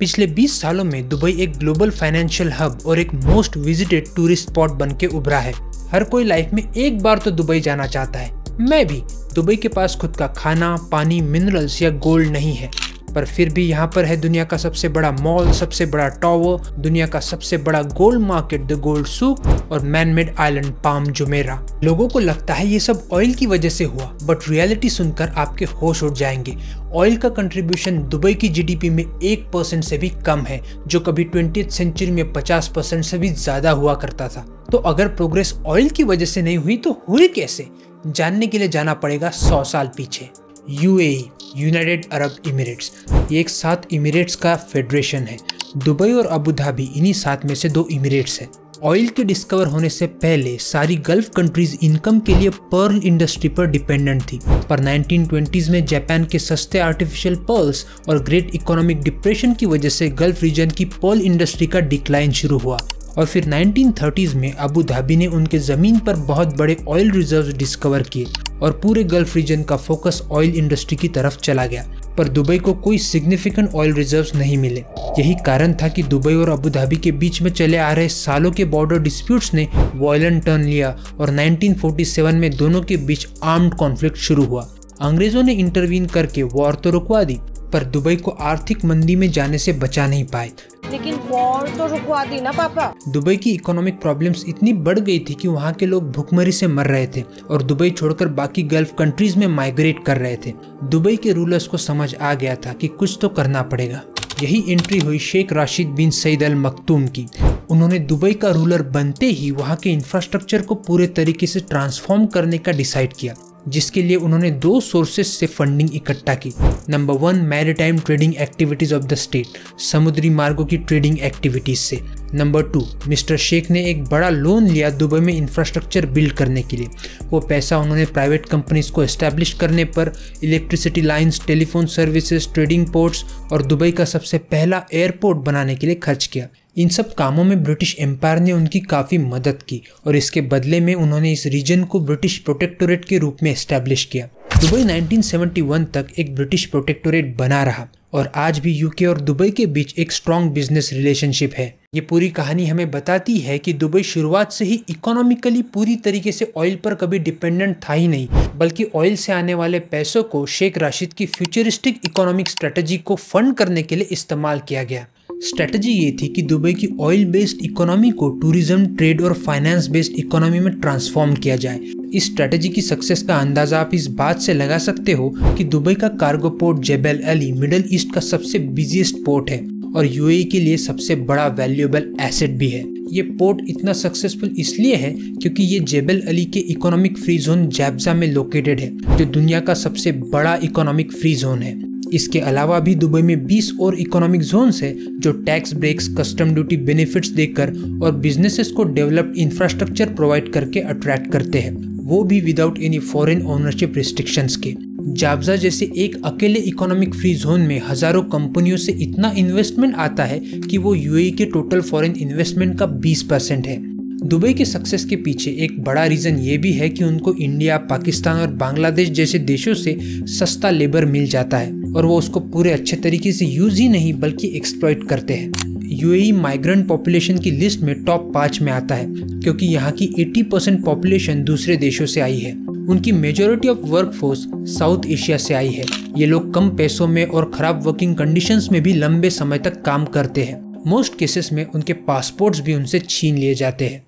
पिछले 20 सालों में दुबई एक ग्लोबल फाइनेंशियल हब और एक मोस्ट विजिटेड टूरिस्ट स्पॉट बन के उभरा है। हर कोई लाइफ में एक बार तो दुबई जाना चाहता है। मैं भी दुबई के पास खुद का खाना, पानी, मिनरल्स या गोल्ड नहीं है। पर फिर भी यहाँ पर है दुनिया का सबसे बड़ा मॉल सबसे बड़ा टॉवर दुनिया का सबसे बड़ा gold market the gold souk और man made island Palm Jumeirah लोगों को लगता है ये सब ऑयल की वजह से हुआ बट रियलिटी सुनकर आपके होश उठ जाएँगे। ऑयल का कंट्रीब्यूशन दुबई की जीडीपी में एक परसेंट से भी कम है, जो कभी ट्वेंटी सेंचुरी में पचास परसेंट से भी ज़्यादा हुआ करता था। तो अगर प्रोग्रेस ऑयल की वजह से नहीं हुई तो हुई कैसे? जानने के लिए जाना पड़ेगा सौ साल पीछे। UAE, United Arab Emirates. ये एक सात इमिरेट्स का फेडरेशन है। दुबई और अबू धाबी, इन्हीं सात में से दो इमिरेट्स है। ऑयल के डिस्कवर होने से पहले सारी गल्फ कंट्रीज़ इनकम के लिए पर्ल इंडस्ट्री पर डिपेंडेंट थी। पर 1920s में जापान के सस्ते आर्टिफिशियल पर्ल्स और ग्रेट इकोनॉमिक डिप्रेशन की वजह से गल्फ रीजन की पर्ल इंडस्ट्री का डिक्लाइन शुरू हुआ। और फिर 1930s में अबू धाबी ने उनके ज़मीन पर बहुत बड़े ऑयल रिज़र्व डिस्कवर किए और पूरे गल्फ रीजन का फोकस ऑयल इंडस्ट्री की तरफ़ चला गया। पर दुबई को कोई सिग्निफिकेंट ऑयल रिजर्व्स नहीं मिले। यही कारण था कि दुबई और अबू धाबी के बीच में चले आ रहे सालों के बॉर्डर डिस्प्यूट्स ने वॉयलेंट टर्न लिया और 1947 में दोनों के बीच आर्म्ड कॉन्फ्लिक्ट शुरू हुआ। अंग्रेज़ों ने इंटरवीन करके वॉर तो रुकवा दी पर दुबई को आर्थिक मंदी में जाने से बचा नहीं पाए। लेकिन वॉर तो रुकवा दी ना पापा। दुबई की इकोनॉमिक प्रॉब्लम्स इतनी बढ़ गई थी कि वहाँ के लोग भुखमरी से मर रहे थे और दुबई छोड़कर बाकी गल्फ कंट्रीज़ में माइग्रेट कर रहे थे। दुबई के रूलर्स को समझ आ गया था कि कुछ तो करना पड़ेगा। यही एंट्री हुई शेख राशिद बिन सईद अल मखतूम की। उन्होंने दुबई का रूलर बनते ही वहाँ के इंफ्रास्ट्रक्चर को पूरे तरीके से ट्रांसफॉर्म करने का डिसाइड किया। जिसके लिए उन्होंने दो सोर्सेस से फंडिंग इकट्ठा की। Number one maritime trading activities of the state समुद्री मार्गों की ट्रेडिंग एक्टिविटीज़ से। नंबर टू मिस्टर शेख ने एक बड़ा लोन लिया दुबई में इंफ्रास्ट्रक्चर बिल्ड करने के लिए। वो पैसा उन्होंने प्राइवेट कंपनीज़ को एस्टेब्लिश करने पर electricity lines telephone services trading ports और दुबई का सबसे पहला एयरपोर्ट बनाने के लिए खर्च किया। इन सब कामों में ब्रिटिश एम्पायर ने उनकी काफ़ी मदद की और इसके बदले में उन्होंने इस रीजन को ब्रिटिश प्रोटेक्टोरेट के रूप में एस्टेब्लिश किया। दुबई 1971 तक एक ब्रिटिश प्रोटेक्टोरेट बना रहा और आज भी यूके और दुबई के बीच एक स्ट्रॉन्ग बिज़नेस रिलेशनशिप है। ये पूरी कहानी हमें बताती है कि दुबई शुरुआत से ही इकोनॉमिकली पूरी तरीके से ऑयल पर कभी डिपेंडेंट था ही नहीं, बल्कि ऑयल से आने वाले पैसों को शेख राशिद की फ्यूचरिस्टिक इकोनॉमिक स्ट्रेटजी को फंड करने के लिए इस्तेमाल किया गया। स्ट्रेटजी ये थी कि दुबई की ऑयल बेस्ड इकोनॉमी को टूरिज़्म ट्रेड और फाइनेंस बेस्ड इकोनॉमी में ट्रांसफॉर्म किया जाए। इस स्ट्रेटजी की सक्सेस का अंदाज़ा आप इस बात से लगा सकते हो कि दुबई का cargo port Jebel Ali Middle East का सबसे बिजिएस्ट पोर्ट है और यूएई के लिए सबसे बड़ा वैल्यूएबल एसेट भी है। ये पोर्ट इतना सक्सेसफुल इसलिए है क्योंकि ये जेबल अली के इकोनॉमिक फ्री जोन जैब्जा में लोकेटेड है, जो दुनिया का सबसे बड़ा इकोनॉमिक फ्री जोन है। इसके अलावा भी दुबई में 20 और इकोनॉमिक जोन्स है जो tax breaks custom duty benefits देकर और बिजनेसेस को डेवलप्ड इंफ्रास्ट्रक्चर प्रोवाइड करके अट्रैक्ट करते हैं। वो भी without any foreign ownership restrictions के। जाबजा जैसे एक अकेले इकोनॉमिक फ्री जोन में हज़ारों कंपनियों से इतना इन्वेस्टमेंट आता है कि वो यूएई के टोटल फॉरेन इन्वेस्टमेंट का 20 परसेंट है। दुबई के सक्सेस के पीछे एक बड़ा रीज़न ये भी है कि उनको इंडिया पाकिस्तान और बांग्लादेश जैसे देशों से सस्ता लेबर मिल जाता है। और वो उसको पूरे अच्छे तरीके से यूज़ ही नहीं, बल्कि एक्सप्लॉइट करते हैं। यूएई माइग्रेंट पॉपुलेशन की लिस्ट में टॉप पाँच में आता है, क्योंकि यहाँ की 80 परसेंट पॉपुलेशन दूसरे देशों से आई है। उनकी majority of work force South Asia से आई है। ये लोग कम पैसों में और खराब वर्किंग कंडीशंस में भी लंबे समय तक काम करते हैं। मोस्ट केसेस में उनके पासपोर्ट्स भी उनसे छीन लिए जाते हैं।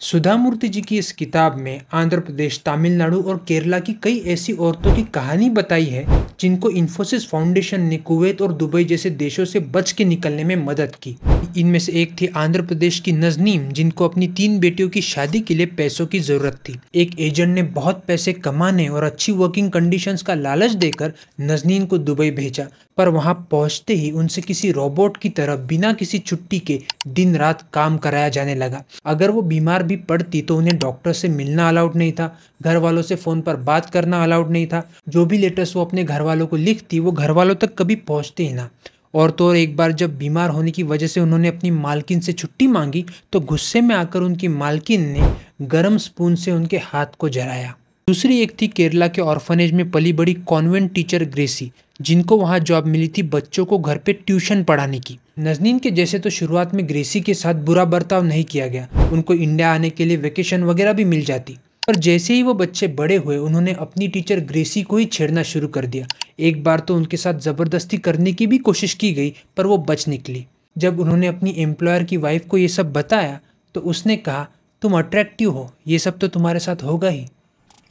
सुधा मूर्ति जी की इस किताब में आंध्र प्रदेश, तमिलनाडु और केरला की कई ऐसी औरतों की कहानी बताई है जिनको इन्फोसिस फाउंडेशन ने कुवैत और दुबई जैसे देशों से बच के निकलने में मदद की। इनमें से एक थी आंध्र प्रदेश की नजनीम, जिनको अपनी तीन बेटियों की शादी के लिए पैसों की ज़रूरत थी। एक एजेंट ने बहुत पैसे कमाने और अच्छी वर्किंग कंडीशन का लालच देकर नजनीन को दुबई भेजा, पर वहाँ पहुँचते ही उनसे किसी रोबोट की तरह बिना किसी छुट्टी के दिन रात काम कराया जाने लगा। अगर वो बीमार भी पड़ती तो उन्हें डॉक्टर से मिलना अलाउड नहीं था घर वालों से फ़ोन पर बात करना अलाउड नहीं था। जो भी लेटर्स वो अपने घर वालों को लिखती, वो घर वालों तक कभी पहुँचते ही ना। और तो और एक बार जब बीमार होने की वजह से उन्होंने अपनी मालकिन से छुट्टी मांगी तो गुस्से में आकर उनकी मालकिन ने गर्म स्पून से उनके हाथ को जलाया दूसरी एक थी केरला के ऑर्फनेज में पली बड़ी कॉन्वेंट टीचर ग्रेसी जिनको वहाँ जॉब मिली थी बच्चों को घर पे ट्यूशन पढ़ाने की। नजनीन के जैसे तो शुरुआत में ग्रेसी के साथ बुरा बर्ताव नहीं किया गया, उनको इंडिया आने के लिए वेकेशन वगैरह भी मिल जाती। पर जैसे ही वो बच्चे बड़े हुए, उन्होंने अपनी टीचर ग्रेसी को ही छेड़ना शुरू कर दिया। एक बार तो उनके साथ ज़बरदस्ती करने की भी कोशिश की गई, पर वो बच निकली। जब उन्होंने अपनी एम्प्लॉयर की वाइफ को ये सब बताया तो उसने कहा, तुम अट्रैक्टिव हो, ये सब तो तुम्हारे साथ होगा ही।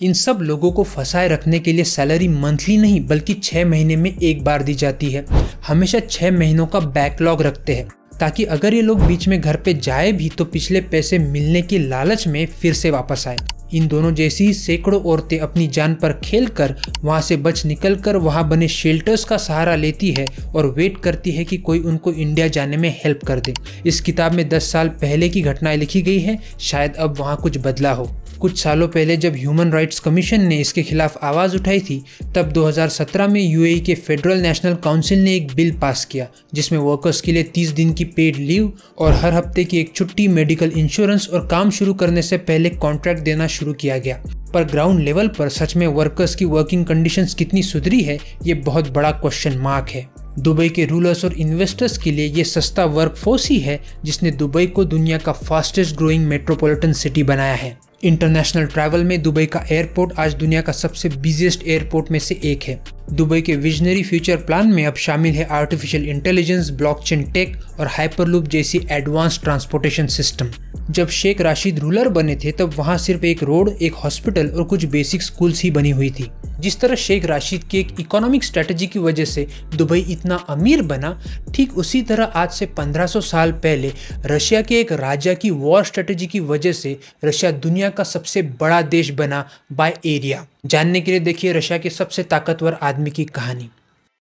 इन सब लोगों को फंसाए रखने के लिए सैलरी मंथली नहीं, बल्कि छः महीने में एक बार दी जाती है। हमेशा छः महीनों का बैकलॉग रखते हैं, ताकि अगर ये लोग बीच में घर पे जाए भी तो पिछले पैसे मिलने की लालच में फिर से वापस आए। इन दोनों जैसी सैकड़ों औरतें अपनी जान पर खेल कर वहाँ से बच निकल कर वहाँ बने शेल्टर्स का सहारा लेती है और वेट करती है कि कोई उनको इंडिया जाने में हेल्प कर दे। इस किताब में 10 साल पहले की घटनाएँ लिखी गई हैं, शायद अब वहाँ कुछ बदला हो। कुछ सालों पहले जब ह्यूमन राइट्स कमीशन ने इसके खिलाफ आवाज़ उठाई थी, तब 2017 में यूएई के फेडरल नेशनल काउंसिल ने एक बिल पास किया, जिसमें वर्कर्स के लिए 30 दिन की पेड लीव और हर हफ़्ते की एक छुट्टी मेडिकल इंश्योरेंस और काम शुरू करने से पहले कॉन्ट्रैक्ट देना शुरू किया गया। पर ग्राउंड लेवल पर सच में वर्कर्स की वर्किंग कंडीशंस कितनी सुधरी है, ये बहुत बड़ा क्वेश्चन मार्क है। दुबई के रूलर्स और इन्वेस्टर्स के लिए ये सस्ता वर्कफोर्स ही है, जिसने दुबई को दुनिया का फास्टेस्ट ग्रोइंग मेट्रोपॉलिटन सिटी बनाया है। इंटरनेशनल ट्रैवल में दुबई का एयरपोर्ट आज दुनिया का सबसे बिजिएस्ट एयरपोर्ट में से एक है। दुबई के विजनरी फ्यूचर प्लान में अब शामिल है आर्टिफिशियल इंटेलिजेंस ब्लॉकचेन टेक और हाइपरलूप जैसी एडवांस ट्रांसपोर्टेशन सिस्टम जब शेख राशिद रूलर बने थे, तब वहाँ सिर्फ़ एक रोड एक हॉस्पिटल और कुछ बेसिक स्कूल्स ही बनी हुई थी। जिस तरह शेख राशिद की एक इकोनॉमिक स्ट्रेटजी की वजह से दुबई इतना अमीर बना, ठीक उसी तरह आज से 1500 साल पहले रशिया के एक राजा की वॉर स्ट्रेटजी की वजह से रशिया दुनिया का सबसे बड़ा देश बना बाय एरिया जानने के लिए देखिए रशिया के सबसे ताकतवर आदमी की कहानी।